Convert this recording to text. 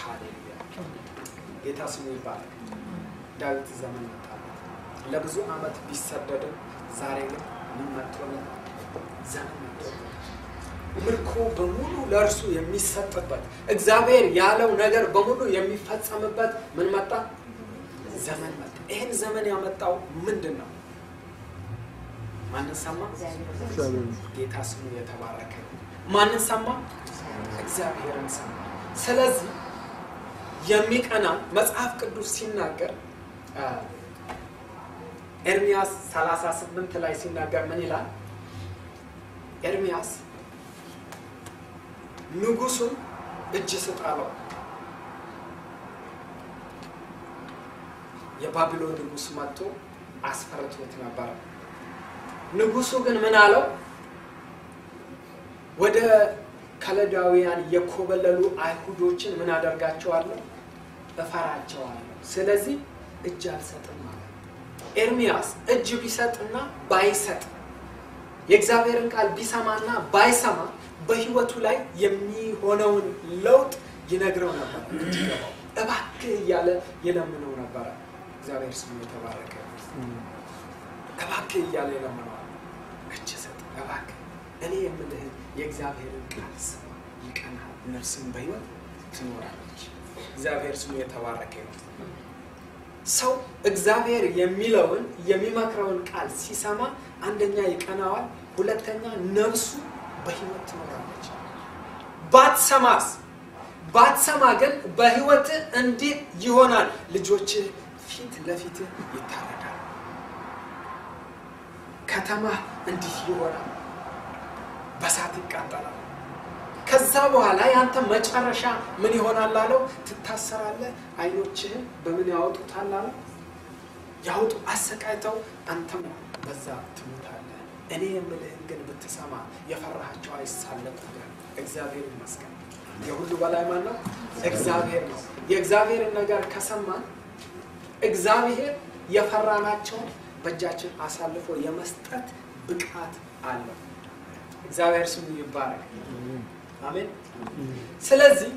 ሃሌሉያ ጌታ ስሙ ይባላል። ዳዊት ዘመን መጣለት። ለብዙ ዓመት ቢሰደድም ዛሬ ግን ምን መጥቶለት? ዘመን መጥቶለት ምርኮ በሙሉ ለእርሱ የሚሰጥበት እግዚአብሔር ያለው ነገር በሙሉ የሚፈጸምበት ምን መጣ? ዘመን መጣ። ይህን ዘመን ያመጣው ምንድን ነው? ማንን ሰማ? ጌታ ስሙ የተባረከ ማንን ሰማ? እግዚአብሔርን ሰማ። ስለዚህ የሚቀና መጽሐፍ ቅዱስ ሲናገር ኤርሚያስ 38 ላይ ሲናገር ምን ይላል? ኤርሚያስ ንጉሱን እጅ ስጥ አለው። የባቢሎን ንጉስ መጥቶ አስፈርቶት ነበረ። ንጉሱ ግን ምን አለው? ወደ ከለዳውያን የኮበለሉ አይሁዶችን ምን አደርጋቸዋለሁ? እፈራቸዋለሁ። ስለዚህ እጅ አልሰጥም ማለት ኤርሚያስ እጅ ቢሰጥና ባይሰጥ የእግዚአብሔርን ቃል ቢሰማና ባይሰማ በህይወቱ ላይ የሚሆነውን ለውጥ ይነግረው ነበር። እባክህ እያለ የለምነው ነበረ። እግዚአብሔር ስሙ የተባረከ እባክህ እያለ እባክህ፣ እኔ የምልህን የእግዚአብሔርን ቃል ስማ፣ ይቀናል፣ ነፍስም በህይወት ትኖራለች። እግዚአብሔር ስሙ የተባረከ ነው። ሰው እግዚአብሔር የሚለውን የሚመክረውን ቃል ሲሰማ አንደኛ ይቀናዋል፣ ሁለተኛ ነፍሱ በህይወት ትኖራለች። ባትሰማስ ባትሰማ ግን በህይወት እንዲህ ይሆናል። ልጆች ፊት ለፊት ይታረዳል። ከተማ እንዲህ ይሆናል፣ በሳት ይቃጠላል። ከዛ በኋላ ያንተ መጨረሻ ምን ይሆናል አለው? ትታሰራለህ። አይኖችህን በምን ያወጡታል አለው? ያወጡ አሰቃይተው፣ አንተም በዛ ትሞታለህ። እኔ የምልህን ግን ብትሰማ የፈራሃቸው አይሳለቁብህም። እግዚአብሔር ይመስገን። የሁሉ በላይ ማን ነው? እግዚአብሔር ነው። የእግዚአብሔርን ነገር ከሰማን እግዚአብሔር የፈራናቸውን በእጃችን አሳልፎ የመስጠት ብቃት አለው። እግዚአብሔር ስሙ ይባረክ። አሜን። ስለዚህ